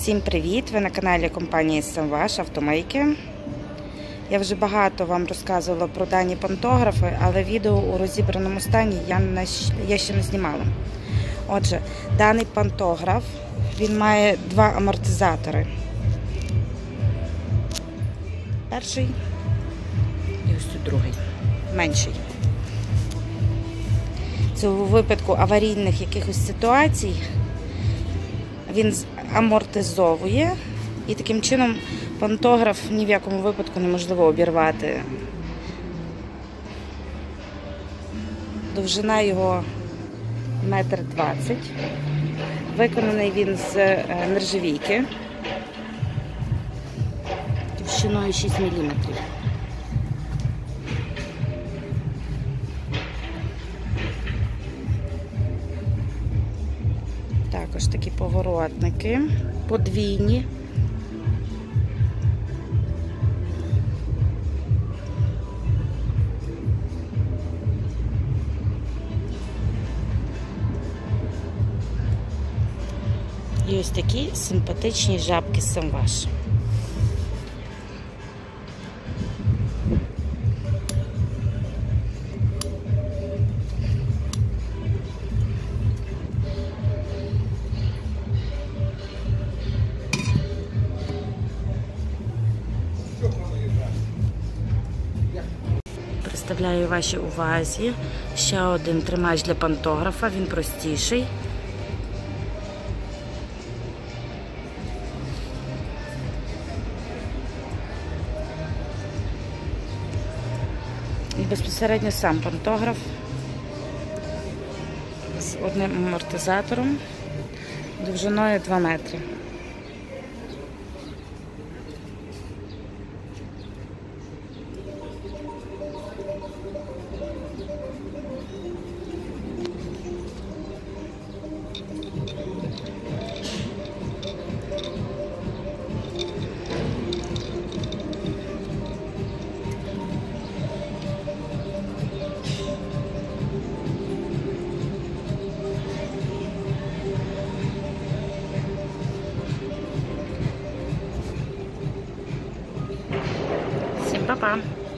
Всім привіт! Ви на каналі компанії Самваш Автомейки. Я вже багато вам розказувала про дані пантографи, але відео у розібраному стані я, не, я ще не знімала. Отже, даний пантограф він має два амортизатори. Перший і ось тут другий, менший. Це у випадку аварійних якихось ситуацій він амортизовує і таким чином пантограф ні в якому випадку неможливо обірвати. Довжина його метр двадцять. Виконаний він з е, нержавійки товщиною 6 мм. Також такі поворотники, подвійні. І ось такі симпатичні жабки самваш. Представляю вашій увазі ще один тримач для пантографа, він простіший. І безпосередньо сам пантограф з одним амортизатором довжиною 2 метри. Bye-bye.